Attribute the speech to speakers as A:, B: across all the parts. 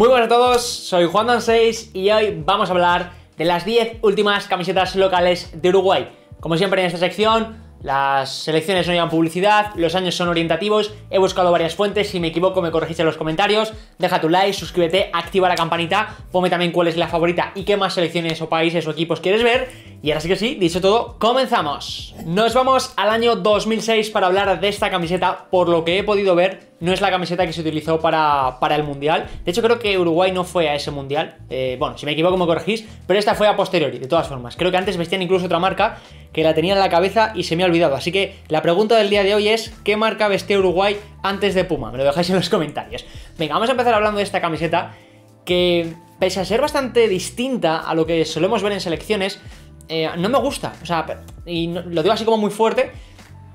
A: Muy buenas a todos, soy Juan Dan 6 y hoy vamos a hablar de las 10 últimas camisetas locales de Uruguay. Como siempre en esta sección, las selecciones no llevan publicidad, los años son orientativos, he buscado varias fuentes, si me equivoco me corregís en los comentarios, deja tu like, suscríbete, activa la campanita, ponme también cuál es la favorita y qué más selecciones o países o equipos quieres ver. Y ahora sí que sí, dicho todo, comenzamos. Nos vamos al año 2006 para hablar de esta camiseta, por lo que he podido ver, no es la camiseta que se utilizó para, para el Mundial. De hecho creo que Uruguay no fue a ese Mundial, eh, bueno, si me equivoco me corregís, pero esta fue a posteriori, de todas formas. Creo que antes vestían incluso otra marca que la tenía en la cabeza y se me ha olvidado. Así que la pregunta del día de hoy es, ¿qué marca vestía Uruguay antes de Puma? Me lo dejáis en los comentarios. Venga, vamos a empezar hablando de esta camiseta que, pese a ser bastante distinta a lo que solemos ver en selecciones, eh, no me gusta. O sea, y lo digo así como muy fuerte,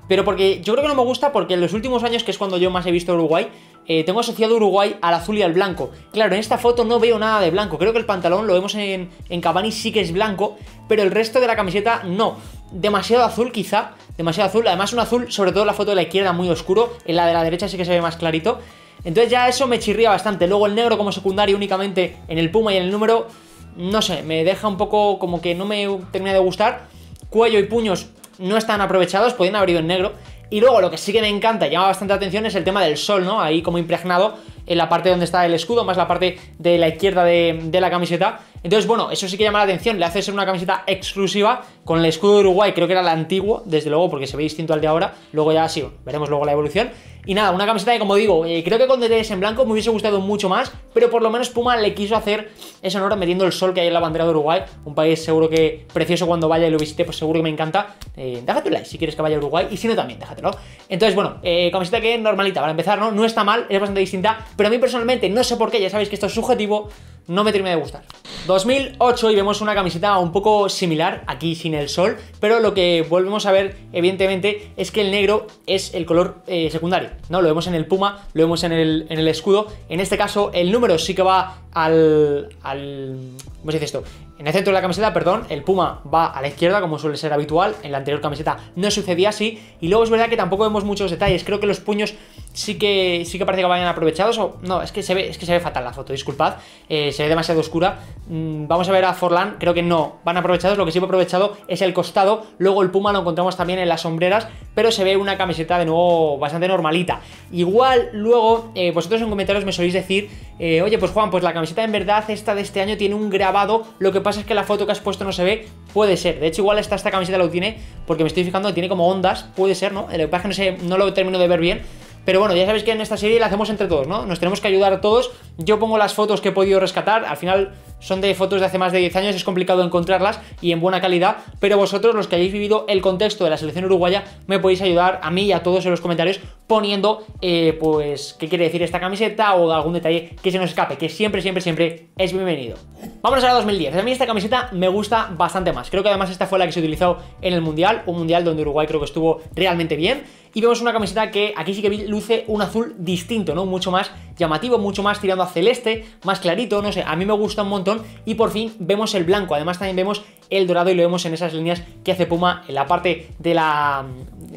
A: pero porque yo creo que no me gusta porque en los últimos años, que es cuando yo más he visto Uruguay, eh, tengo asociado Uruguay al azul y al blanco. Claro, en esta foto no veo nada de blanco. Creo que el pantalón lo vemos en, en Cavani sí que es blanco, pero el resto de la camiseta no. Demasiado azul quizá, demasiado azul, además un azul, sobre todo en la foto de la izquierda muy oscuro, en la de la derecha sí que se ve más clarito, entonces ya eso me chirría bastante, luego el negro como secundario únicamente en el puma y en el número, no sé, me deja un poco como que no me termina de gustar, cuello y puños no están aprovechados, podrían haber ido en negro, y luego lo que sí que me encanta, llama bastante atención, es el tema del sol, ¿no? Ahí como impregnado en la parte donde está el escudo, más la parte de la izquierda de, de, la camiseta. Entonces, bueno, eso sí que llama la atención, le hace ser una camiseta exclusiva con el escudo de Uruguay, creo que era el antiguo, desde luego, porque se ve distinto al de ahora. Luego ya sí, veremos luego la evolución. Y nada, una camiseta que como digo, eh, creo que con detalles en blanco me hubiese gustado mucho más, pero por lo menos Puma le quiso hacer ese honor metiendo el sol que hay en la bandera de Uruguay, un país seguro que precioso cuando vaya y lo visite, pues seguro que me encanta. Eh, déjate un like si quieres que vaya a Uruguay, y si no también, déjatelo. Entonces, bueno, eh, camiseta que normalita, para empezar, ¿no? No está mal, es bastante distinta, pero a mí personalmente, no sé por qué, ya sabéis que esto es subjetivo, no me termina de gustar. 2008 y vemos una camiseta un poco similar, aquí sin el sol, pero lo que volvemos a ver, evidentemente, es que el negro es el color eh, secundario, ¿no? Lo vemos en el puma, lo vemos en el, en el escudo, en este caso el número sí que va al, al... ¿Cómo se dice esto? En el centro de la camiseta, perdón, el puma va a la izquierda, como suele ser habitual. En la anterior camiseta no sucedía así. Y luego es verdad que tampoco vemos muchos detalles. Creo que los puños sí que sí que parece que vayan aprovechados. O no, es que se ve, es que se ve fatal la foto, disculpad. Eh, se ve demasiado oscura. Mm, vamos a ver a Forlán, creo que no van aprovechados. Lo que sí va aprovechado es el costado. Luego el puma lo encontramos también en las sombreras. Pero se ve una camiseta de nuevo bastante normalita. Igual luego, eh, vosotros en comentarios me soléis decir, eh, oye, pues Juan, pues la camiseta en verdad esta de este año tiene un grabado. Lo que pasa es que la foto que has puesto no se ve, puede ser. De hecho, igual esta, esta camiseta lo tiene, porque me estoy fijando que tiene como ondas, puede ser, ¿no? El que no, sé, no lo termino de ver bien. Pero bueno, ya sabéis que en esta serie la hacemos entre todos, ¿no? Nos tenemos que ayudar a todos. Yo pongo las fotos que he podido rescatar. Al final son de fotos de hace más de 10 años, es complicado encontrarlas y en buena calidad, pero vosotros, los que hayáis vivido el contexto de la selección uruguaya, me podéis ayudar a mí y a todos en los comentarios poniendo, eh, pues, qué quiere decir esta camiseta o algún detalle que se nos escape, que siempre, siempre, siempre es bienvenido. Vamos a la 2010. A mí esta camiseta me gusta bastante más. Creo que además esta fue la que se utilizó en el Mundial, un Mundial donde Uruguay creo que estuvo realmente bien. Y vemos una camiseta que aquí sí que luce un azul distinto, ¿no? Mucho más llamativo, mucho más tirando a celeste, más clarito, no sé, a mí me gusta un montón y por fin vemos el blanco, además también vemos el dorado y lo vemos en esas líneas que hace Puma en la parte de la...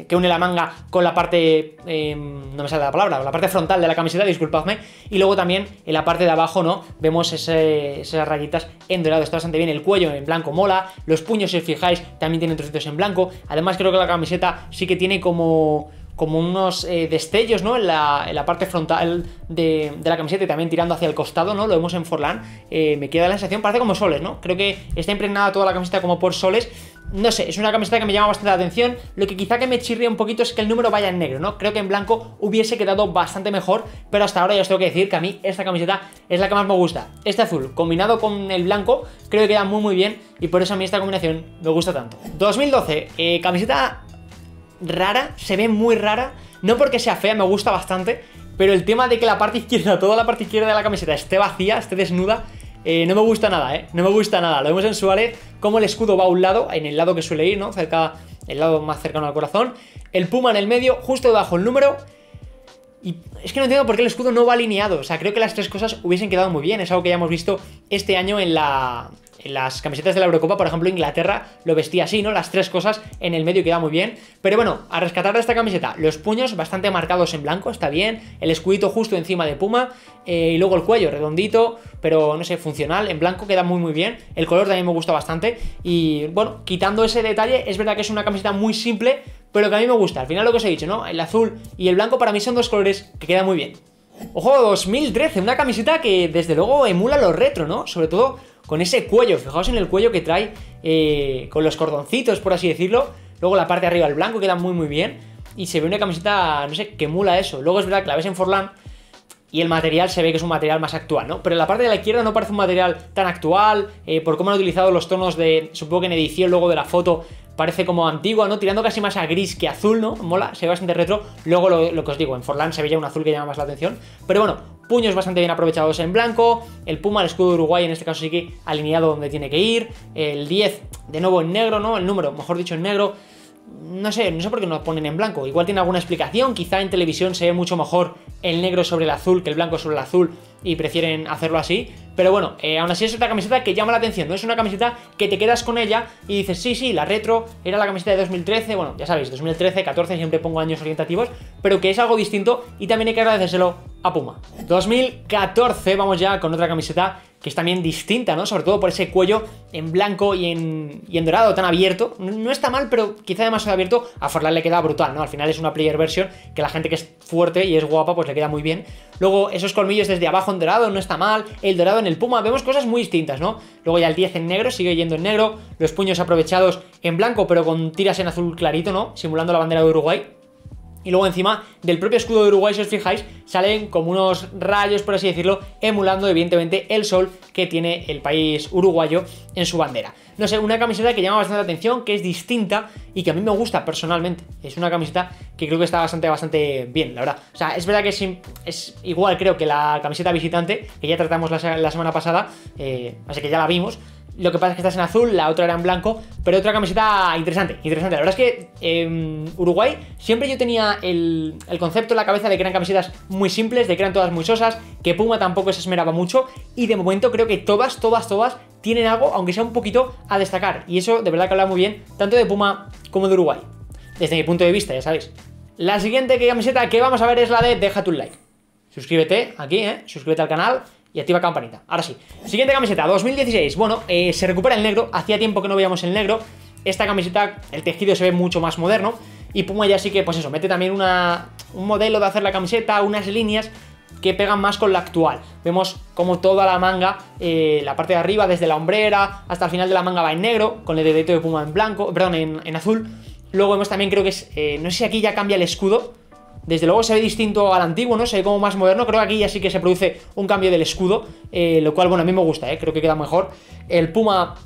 A: que une la manga con la parte... Eh, no me sale la palabra, la parte frontal de la camiseta, disculpadme, y luego también en la parte de abajo, ¿no? Vemos ese, esas rayitas en dorado, está bastante bien, el cuello en blanco mola, los puños si os fijáis también tienen trocitos en blanco, además creo que la camiseta sí que tiene como como unos eh, destellos, ¿no? En la, en la, parte frontal de, de, la camiseta y también tirando hacia el costado, ¿no? Lo vemos en Forlán. Eh, me queda la sensación, parece como soles, ¿no? Creo que está impregnada toda la camiseta como por soles. No sé, es una camiseta que me llama bastante la atención. Lo que quizá que me chirría un poquito es que el número vaya en negro, ¿no? Creo que en blanco hubiese quedado bastante mejor, pero hasta ahora ya os tengo que decir que a mí esta camiseta es la que más me gusta. Este azul, combinado con el blanco, creo que queda muy muy bien y por eso a mí esta combinación me gusta tanto. 2012, eh, camiseta rara, se ve muy rara. No porque sea fea, me gusta bastante. Pero el tema de que la parte izquierda, toda la parte izquierda de la camiseta esté vacía, esté desnuda, eh, no me gusta nada, ¿eh? No me gusta nada. Lo vemos en Suárez, como el escudo va a un lado, en el lado que suele ir, ¿no? Cerca, el lado más cercano al corazón. El puma en el medio, justo debajo el número. Y es que no entiendo por qué el escudo no va alineado. O sea, creo que las tres cosas hubiesen quedado muy bien. Es algo que ya hemos visto este año en la, las camisetas de la Eurocopa, por ejemplo, Inglaterra lo vestía así, ¿no? Las tres cosas en el medio queda muy bien. Pero bueno, a rescatar de esta camiseta, los puños bastante marcados en blanco, está bien. El escudito justo encima de Puma. Eh, y luego el cuello redondito, pero no sé, funcional, en blanco queda muy muy bien. El color también me gusta bastante. Y bueno, quitando ese detalle, es verdad que es una camiseta muy simple, pero que a mí me gusta. Al final lo que os he dicho, ¿no? El azul y el blanco para mí son dos colores que quedan muy bien. Ojo, 2013, una camiseta que desde luego emula lo retro, ¿no? Sobre todo con ese cuello, fijaos en el cuello que trae eh, con los cordoncitos, por así decirlo. Luego la parte de arriba, el blanco, queda muy muy bien. Y se ve una camiseta, no sé, que emula eso. Luego es verdad que la ves en Forlán y el material se ve que es un material más actual, ¿no? Pero la parte de la izquierda no parece un material tan actual, eh, por cómo han utilizado los tonos de, supongo que en edición luego de la foto, parece como antigua, ¿no? Tirando casi más a gris que azul, ¿no? Mola, se ve bastante retro. Luego lo, que os digo, en Forlán se veía un azul que llama más la atención. Pero bueno, puños bastante bien aprovechados en blanco. El Puma, el escudo de Uruguay, en este caso sí que alineado donde tiene que ir. El 10, de nuevo en negro, ¿no? El número, mejor dicho, en negro no sé, no sé por qué no lo ponen en blanco. Igual tiene alguna explicación, quizá en televisión se ve mucho mejor el negro sobre el azul que el blanco sobre el azul y prefieren hacerlo así. Pero bueno, eh, aún así es otra camiseta que llama la atención, no es una camiseta que te quedas con ella y dices, sí, sí, la retro era la camiseta de 2013, bueno, ya sabéis, 2013, 14, siempre pongo años orientativos, pero que es algo distinto y también hay que agradecérselo a Puma. 2014, vamos ya con otra camiseta que es también distinta, ¿no? Sobre todo por ese cuello en blanco y en, dorado tan abierto. No, está mal, pero quizá demasiado abierto. A Forlán le queda brutal, ¿no? Al final es una player version que la gente que es fuerte y es guapa, pues le queda muy bien. Luego, esos colmillos desde abajo en dorado no está mal. El dorado en el Puma, vemos cosas muy distintas, ¿no? Luego ya el 10 en negro, sigue yendo en negro. Los puños aprovechados en blanco, pero con tiras en azul clarito, ¿no? Simulando la bandera de Uruguay. Y luego encima del propio escudo de Uruguay, si os fijáis, salen como unos rayos, por así decirlo, emulando evidentemente el sol que tiene el país uruguayo en su bandera. No sé, una camiseta que llama bastante la atención, que es distinta y que a mí me gusta personalmente. Es una camiseta que creo que está bastante, bastante bien, la verdad. O sea, es verdad que es, igual creo que la camiseta visitante, que ya tratamos la, semana pasada, eh, así que ya la vimos, lo que pasa es que estás en azul, la otra era en blanco, pero otra camiseta interesante, interesante. La verdad es que em, Uruguay siempre yo tenía el, concepto en la cabeza de que eran camisetas muy simples, de que eran todas muy sosas, que Puma tampoco se esmeraba mucho, y de momento creo que todas, todas, todas tienen algo, aunque sea un poquito, a destacar. Y eso de verdad que habla muy bien, tanto de Puma como de Uruguay. Desde mi punto de vista, ya sabéis. La siguiente camiseta que vamos a ver es la de Deja tu like. Suscríbete aquí, ¿eh? Suscríbete al canal y activa campanita. Ahora sí. Siguiente camiseta, 2016. Bueno, eh, se recupera el negro. Hacía tiempo que no veíamos el negro. Esta camiseta, el tejido se ve mucho más moderno. Y Puma ya sí que, pues eso, mete también una, un modelo de hacer la camiseta, unas líneas que pegan más con la actual. Vemos como toda la manga, eh, la parte de arriba, desde la hombrera hasta el final de la manga va en negro, con el dedito de Puma en blanco, perdón, en, azul. Luego vemos también, creo que es, eh, no sé si aquí ya cambia el escudo, desde luego se ve distinto al antiguo, ¿no? Se ve como más moderno. Creo que aquí ya sí que se produce un cambio del escudo, eh, lo cual, bueno, a mí me gusta, ¿eh? Creo que queda mejor. El Puma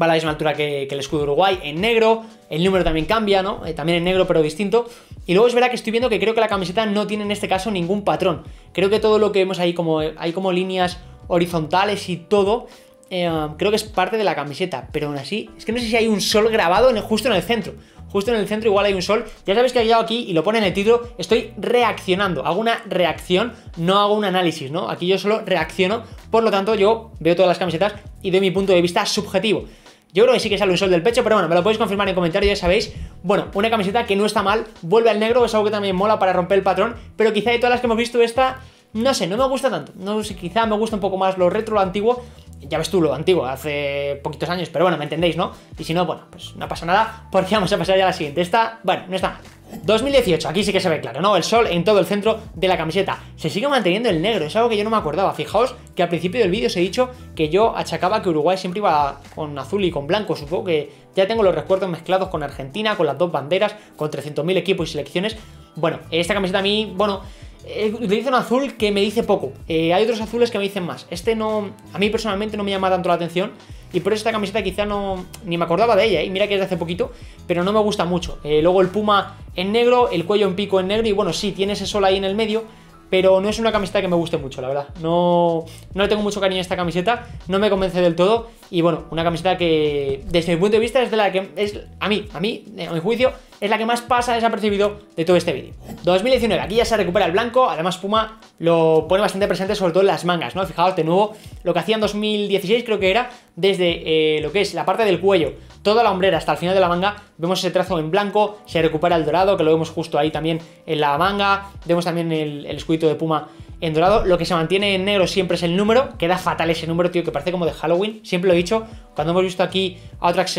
A: va a la misma altura que, el escudo de Uruguay, en negro. El número también cambia, ¿no? Eh, también en negro, pero distinto. Y luego es verdad que estoy viendo que creo que la camiseta no tiene en este caso ningún patrón. Creo que todo lo que vemos ahí, como hay como líneas horizontales y todo, eh, creo que es parte de la camiseta. Pero aún así, es que no sé si hay un sol grabado justo en el centro justo en el centro igual hay un sol. Ya sabéis que he llegado aquí y lo pone en el título, estoy reaccionando, hago una reacción, no hago un análisis, ¿no? Aquí yo solo reacciono, por lo tanto yo veo todas las camisetas y doy mi punto de vista subjetivo. Yo creo que sí que sale un sol del pecho, pero bueno, me lo podéis confirmar en comentarios, ya sabéis. Bueno, una camiseta que no está mal, vuelve al negro, es algo que también mola para romper el patrón, pero quizá de todas las que hemos visto esta, no sé, no me gusta tanto. No sé, quizá me gusta un poco más lo retro, lo antiguo, ya ves tú lo antiguo, hace poquitos años, pero bueno, me entendéis, ¿no? Y si no, bueno, pues no pasa nada, porque vamos a pasar ya a la siguiente. Esta, bueno, no está mal. 2018, aquí sí que se ve claro, ¿no? El sol en todo el centro de la camiseta. Se sigue manteniendo el negro, es algo que yo no me acordaba. Fijaos que al principio del vídeo os he dicho que yo achacaba que Uruguay siempre iba con azul y con blanco. Supongo que ya tengo los recuerdos mezclados con Argentina, con las dos banderas, con 300.000 equipos y selecciones. Bueno, esta camiseta a mí, bueno, eh, utilizo un azul que me dice poco. Eh, hay otros azules que me dicen más. Este no, a mí personalmente no me llama tanto la atención. Y por eso esta camiseta quizá no, ni me acordaba de ella, ¿eh? mira que es de hace poquito, pero no me gusta mucho. Eh, luego el puma en negro, el cuello en pico en negro y bueno, sí, tiene ese sol ahí en el medio, pero no es una camiseta que me guste mucho, la verdad. No, no le tengo mucho cariño a esta camiseta, no me convence del todo. Y bueno, una camiseta que desde mi punto de vista es de la que es a mí, a mí, a mi juicio, es la que más pasa desapercibido de todo este vídeo. 2019, aquí ya se recupera el blanco, además Puma lo pone bastante presente sobre todo en las mangas, ¿no? Fijaos de nuevo lo que hacía en 2016 creo que era desde eh, lo que es la parte del cuello, toda la hombrera hasta el final de la manga, vemos ese trazo en blanco, se recupera el dorado, que lo vemos justo ahí también en la manga, vemos también el, el escudito de Puma en dorado. Lo que se mantiene en negro siempre es el número. Queda fatal ese número, tío, que parece como de Halloween. Siempre lo he dicho. Cuando hemos visto aquí a otras,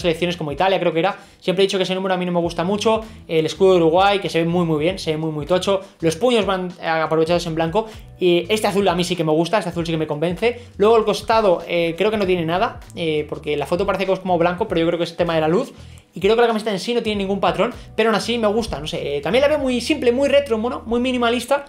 A: selecciones como Italia, creo que era, siempre he dicho que ese número a mí no me gusta mucho. El escudo de Uruguay, que se ve muy muy bien, se ve muy muy tocho. Los puños van aprovechados en blanco. Y este azul a mí sí que me gusta, este azul sí que me convence. Luego el costado eh, creo que no tiene nada, eh, porque la foto parece como blanco, pero yo creo que es tema de la luz. Y creo que la camiseta en sí no tiene ningún patrón, pero aún así me gusta, no sé. Eh, también la veo muy simple, muy retro, bueno, muy minimalista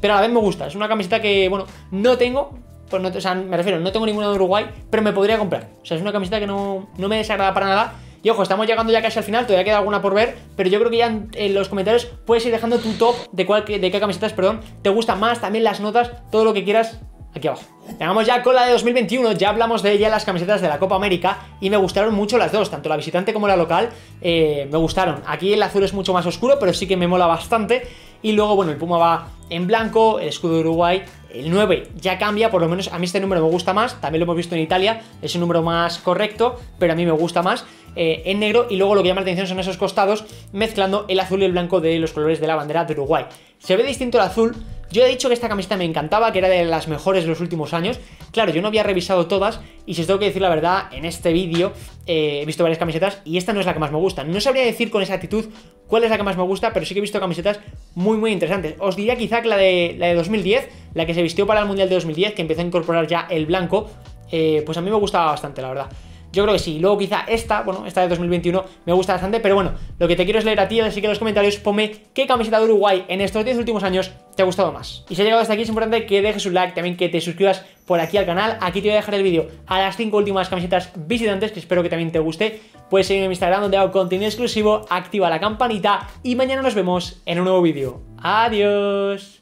A: pero a la vez me gusta. Es una camiseta que, bueno, no tengo, pues no, o sea, me refiero, no tengo ninguna de Uruguay, pero me podría comprar. O sea, es una camiseta que no, me desagrada para nada. Y ojo, estamos llegando ya casi al final, todavía queda alguna por ver, pero yo creo que ya en, los comentarios puedes ir dejando tu top de, cuál, de qué camisetas, perdón, te gustan más, también las notas, todo lo que quieras aquí abajo. Llegamos ya con la de 2021, ya hablamos de ella las camisetas de la Copa América y me gustaron mucho las dos, tanto la visitante como la local, eh, me gustaron. Aquí el azul es mucho más oscuro, pero sí que me mola bastante. Y luego, bueno, el Puma va en blanco, el escudo de Uruguay, el 9 ya cambia, por lo menos a mí este número me gusta más, también lo hemos visto en Italia, es un número más correcto, pero a mí me gusta más, eh, en negro, y luego lo que llama la atención son esos costados, mezclando el azul y el blanco de los colores de la bandera de Uruguay. Se ve distinto el azul, yo he dicho que esta camiseta me encantaba, que era de las mejores de los últimos años. Claro, yo no había revisado todas y si os tengo que decir la verdad, en este vídeo eh, he visto varias camisetas y esta no es la que más me gusta. No sabría decir con exactitud cuál es la que más me gusta, pero sí que he visto camisetas muy muy interesantes. Os diría quizá que la de, la de 2010, la que se vistió para el Mundial de 2010, que empezó a incorporar ya el blanco, eh, pues a mí me gustaba bastante, la verdad. Yo creo que sí. Luego quizá esta, bueno, esta de 2021 me gusta bastante, pero bueno, lo que te quiero es leer a ti, así que en los comentarios ponme qué camiseta de Uruguay en estos 10 últimos años te ha gustado más. Y si has llegado hasta aquí es importante que dejes un like, también que te suscribas por aquí al canal. Aquí te voy a dejar el vídeo a las 5 últimas camisetas visitantes, que espero que también te guste. Puedes seguirme en Instagram donde hago contenido exclusivo, activa la campanita y mañana nos vemos en un nuevo vídeo. Adiós.